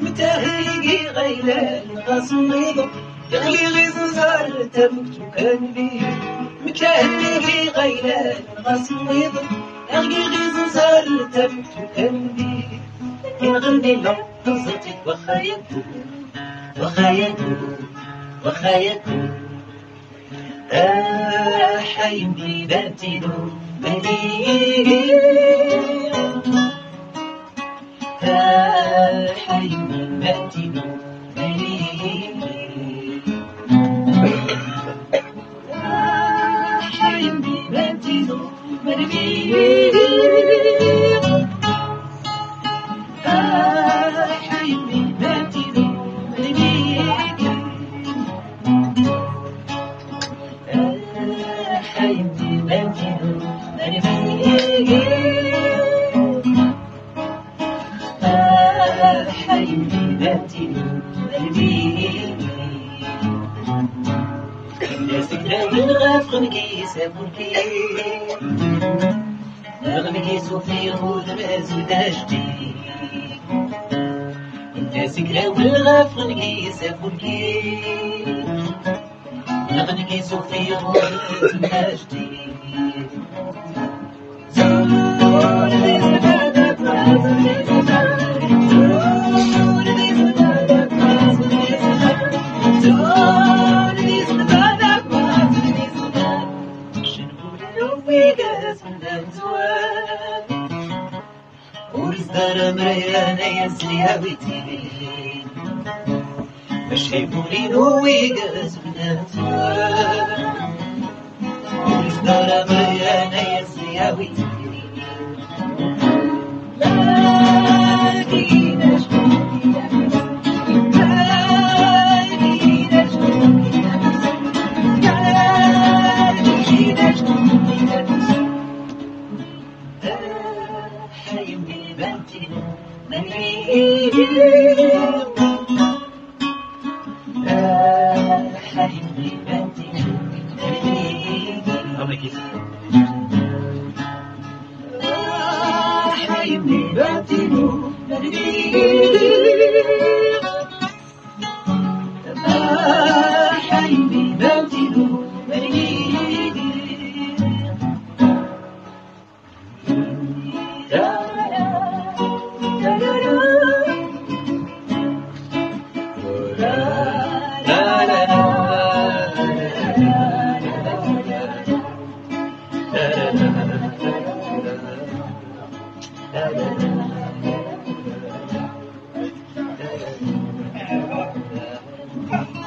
متهيجي غيلان غصميض يغلي غزوزار تبكت قلبي متهيجي غيلان غصميض يغلي غزوزار تبكت قلبي. يغني لحظتك وخايته وخايته وخايته آه حيمي ذاتي له مليء. حيمي ذاتي له مليء له مليء الناس كلام الغاف غنكي سابونكي غنكي صوفي غود مازو داشتي الناس كلام الغاف غنكي سابونكي غنكي صوفي غود مازو داشتي ورزدار مريانا يزلي هاويتي مشيبوني نوي قاس بناتها ورزدار مريانا يزلي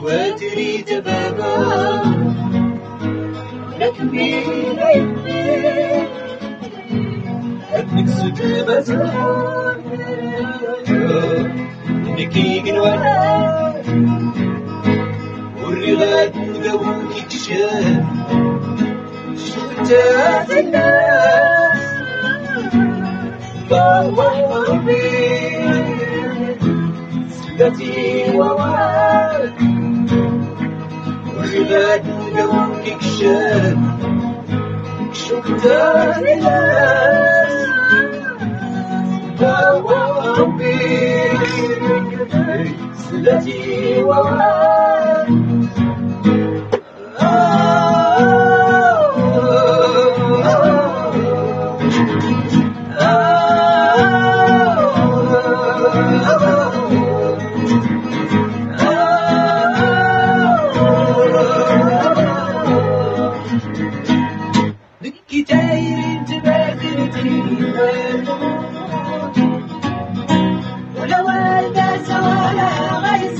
سواتري دبابا لكن بين ابنك سكبت نكي قنوانا والرغاد مقاومك كشاف شفتات الناس بابا ربي سلتي وراك والرغاد مقاومك كشاف شفتات الناس بابا ربي سلتي وراك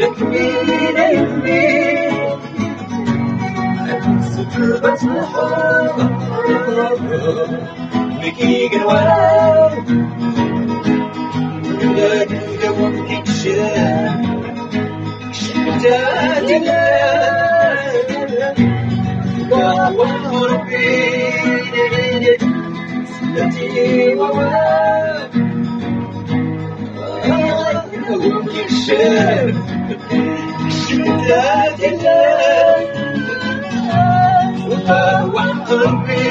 لك مين يمي سكبت الحب بكي قنوان ولاد القوم كيكشاف شفتات الله ربي سلتي وواب الشام شفتات الله وهو قلبي